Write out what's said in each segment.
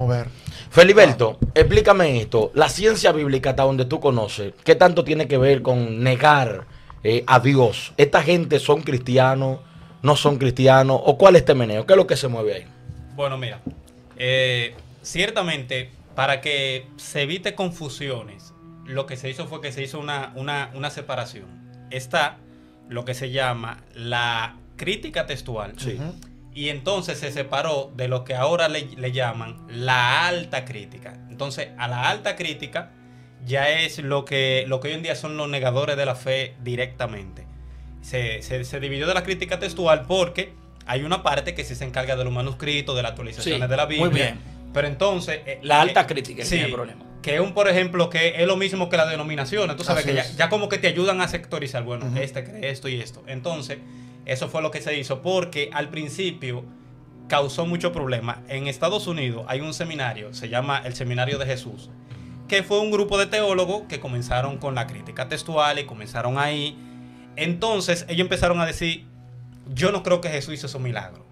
Mover. Feliberto, explícame esto. La ciencia bíblica, hasta donde tú conoces, ¿qué tanto tiene que ver con negar eh, a Dios? ¿Esta gente son cristianos, no son cristianos? ¿O cuál es este meneo? ¿Qué es lo que se mueve ahí? Bueno, mira, eh, ciertamente para que se evite confusiones, lo que se hizo fue que se hizo una, una, una separación. Está lo que se llama la crítica textual. Sí. Y entonces se separó de lo que ahora le, le llaman la alta crítica. Entonces, a la alta crítica ya es lo que, lo que hoy en día son los negadores de la fe directamente. Se, se- se dividió de la crítica textual porque hay una parte que sí se encarga de los manuscritos, de las actualizaciones Sí, de la muy Biblia. bien. Pero entonces... eh, La alta eh, crítica sí, tiene problema. que es un, por ejemplo, que es lo mismo que la denominación. Tú sabes Así que ya, es. ya como que te ayudan a sectorizar. Bueno, Ujú. este cree esto y esto. Entonces, eso fue lo que se hizo porque al principio causó mucho problema. En Estados Unidos hay un seminario, se llama el Seminario de Jesús, que fue un grupo de teólogos que comenzaron con la crítica textual y comenzaron ahí. Entonces, ellos empezaron a decir, yo no creo que Jesús hizo esos milagros.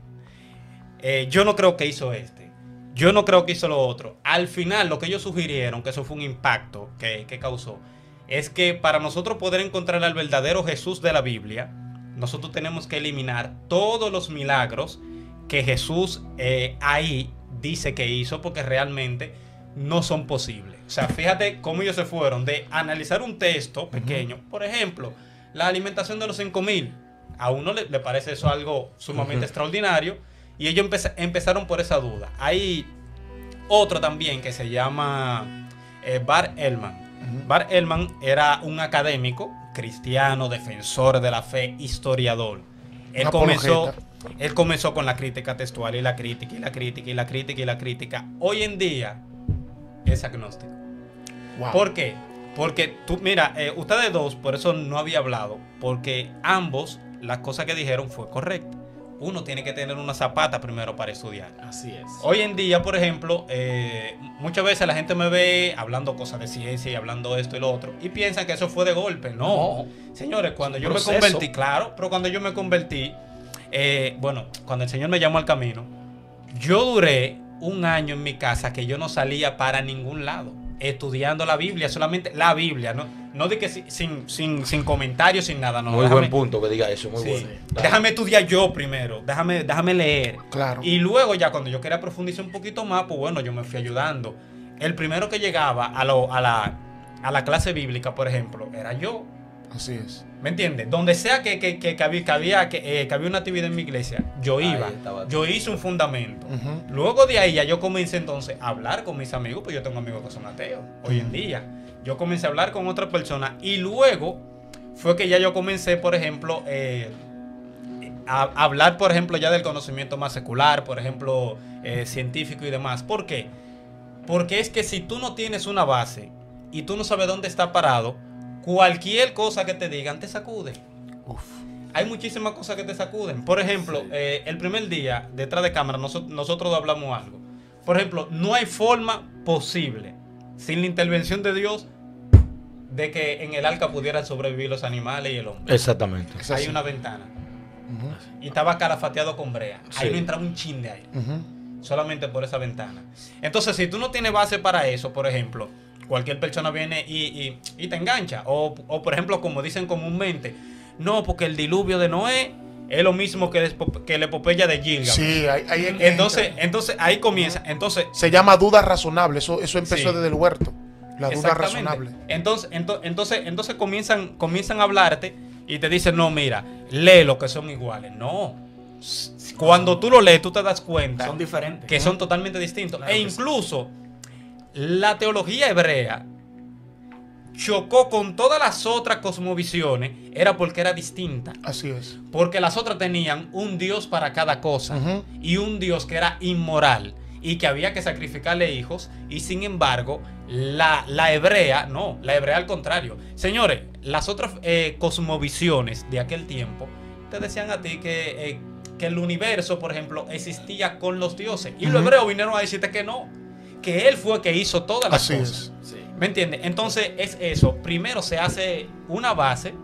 Eh, yo no creo que hizo este. Yo no creo que hizo lo otro. Al final, lo que ellos sugirieron, que eso fue un impacto que, que causó, es que para nosotros poder encontrar al verdadero Jesús de la Biblia, nosotros tenemos que eliminar todos los milagros que Jesús eh, ahí dice que hizo, porque realmente no son posibles. O sea, fíjate cómo ellos se fueron de analizar un texto pequeño. Por ejemplo, la alimentación de los 5000. A uno le, le parece eso algo sumamente extraordinario. Y ellos empeza- empezaron por esa duda. Hay otro también que se llama eh, Bar Ehrman. Ujú. Bar Ehrman era un académico cristiano, defensor de la fe, historiador. Él comenzó, él comenzó con la crítica textual y la crítica y la crítica y la crítica y la crítica. Hoy en día es agnóstico. Wow. ¿Por qué? Porque tú, mira, eh, ustedes dos, por eso no había hablado, porque ambos, las cosas que dijeron fue correcta. Uno tiene que tener una zapata primero para estudiar. Así es. Hoy en día, por ejemplo, eh, muchas veces la gente me ve hablando cosas de ciencia y hablando esto y lo otro y piensan que eso fue de golpe. No, señores, cuando yo me convertí, claro, pero cuando yo me convertí, eh, bueno, cuando el Señor me llamó al camino, yo duré un año en mi casa que yo no salía para ningún lado, estudiando la Biblia, solamente la Biblia, no, no de que si- sin, sin, sin comentarios, sin nada, no. muy déjame- buen punto que diga eso, muy Sí. bueno. Déjame estudiar yo primero, déjame, déjame leer. Claro. Y luego ya cuando yo quería profundizar un poquito más, pues bueno, yo me fui ayudando. El primero que llegaba a, lo- a, la, a la clase bíblica, por ejemplo, era yo. Así es. ¿Me entiendes? Donde sea que, que, que, que había, que, había, que, eh, que había una actividad en mi iglesia, yo iba. Yo hice un fundamento. Luego de ahí ya yo comencé entonces a hablar con mis amigos, pues yo tengo amigos que son ateos hoy en día. Yo comencé a hablar con otra persona y luego fue que ya yo comencé, por ejemplo, eh, a, a hablar, por ejemplo, ya del conocimiento más secular, por ejemplo, eh, científico y demás. ¿Por qué? Porque es que si tú no tienes una base y tú no sabes dónde está parado, cualquier cosa que te digan te sacude. Uf. Hay muchísimas cosas que te sacuden. Por ejemplo, eh, el primer día, detrás de cámara, noso- nosotros hablamos algo. Por ejemplo, no hay forma posible, sin la intervención de Dios, de que en el arca pudieran sobrevivir los animales y el hombre. Exactamente. Hay una ventana. Y estaba calafateado con brea. Ahí no entraba un chin de aire. Ujú. Solamente por esa ventana. Entonces, si tú no tienes base para eso, por ejemplo, cualquier persona viene y, y- y te engancha. O, o, por ejemplo, como dicen comúnmente, no, porque el diluvio de Noé es lo mismo que, que la epopeya de Gilgamesh. Sí, ahí, ahí en- Entonces, entonces ahí comienza. Entonces, se llama duda razonable. Eso, eso empezó Sí. desde el huerto. La duda razonable. Entonces, ento- entonces, entonces comienzan, comienzan a hablarte y te dicen, no, mira, lee lo que son iguales. No. Cuando tú lo lees, tú te das cuenta Son diferentes. que son totalmente distintos. Claro e incluso la teología hebrea chocó con todas las otras cosmovisiones, era porque era distinta. Así es. Porque las otras tenían un Dios para cada cosa y un Dios que era inmoral y que había que sacrificarle hijos y sin embargo la, la hebrea, no, la hebrea al contrario. Señores, las otras eh, cosmovisiones de aquel tiempo te decían a ti que, eh, que el universo, por ejemplo, existía con los dioses y los hebreos vinieron a decirte que no, que él fue el que hizo todas las Así cosas. es. Sí. ¿Me entiendes? Entonces es eso, primero se hace una base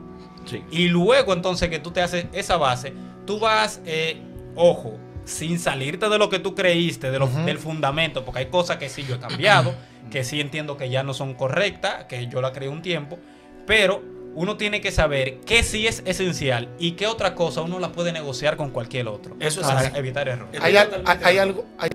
Sí. y luego entonces que tú te haces esa base, tú vas, eh, ojo, sin salirte de lo que tú creíste, de lo- del fundamento, porque hay cosas que sí yo he cambiado, que sí entiendo que ya no son correctas, que yo la creé un tiempo, pero uno tiene que saber qué sí es esencial y qué otra cosa uno la puede negociar con cualquier otro. Eso es para así. evitar errores. Hay, hay- hay algo, hay